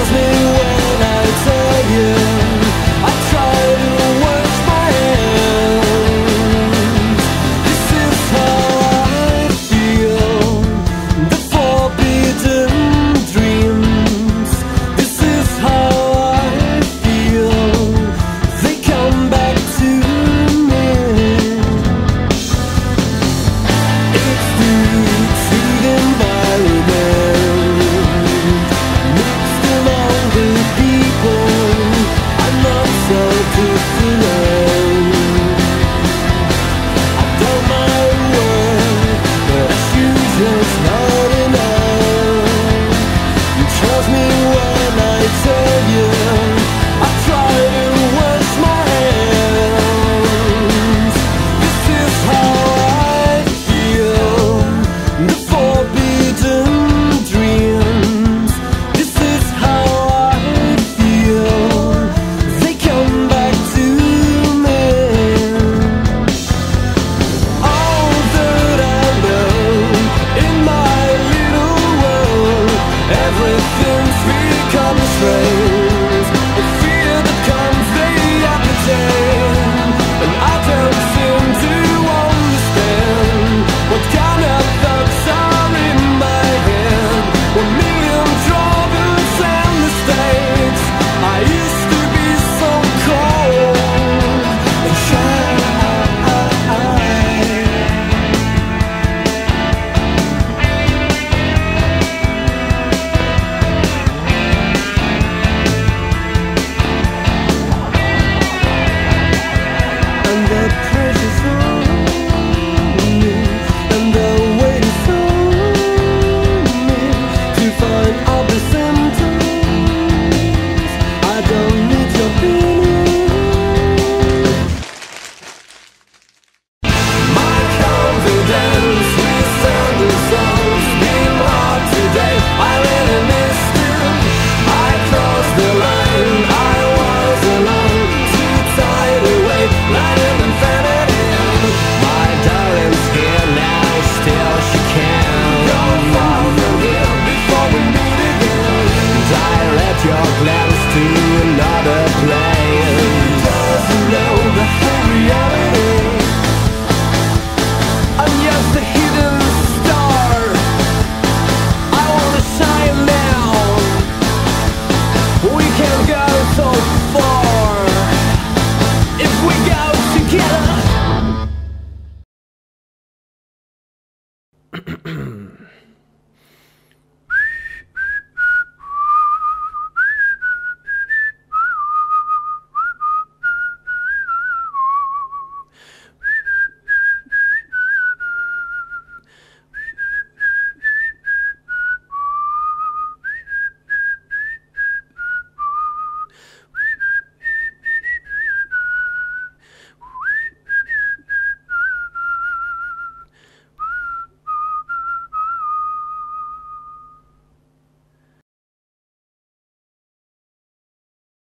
tells me to